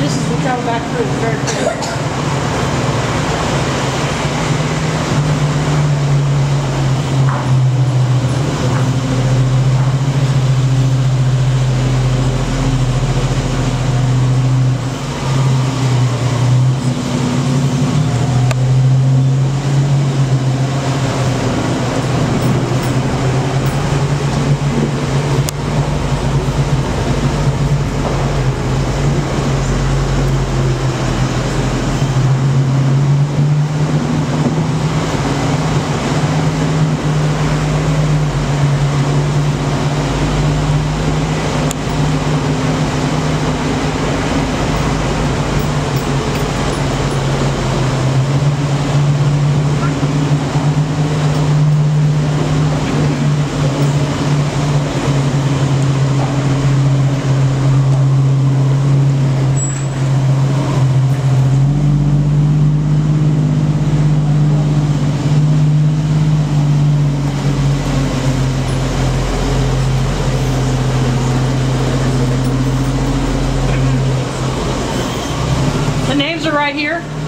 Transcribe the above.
this is the travel back through the third. are right here.